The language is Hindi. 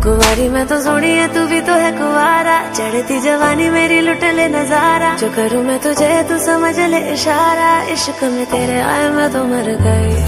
कुवारी मैं तो सोनी है, तू भी तो है कुवारा। चढ़ती जवानी मेरी लुट ले नज़ारा। जो करूँ मैं तुझे, तू समझ ले इशारा। इश्क में तेरे आए, मैं तो मर गई।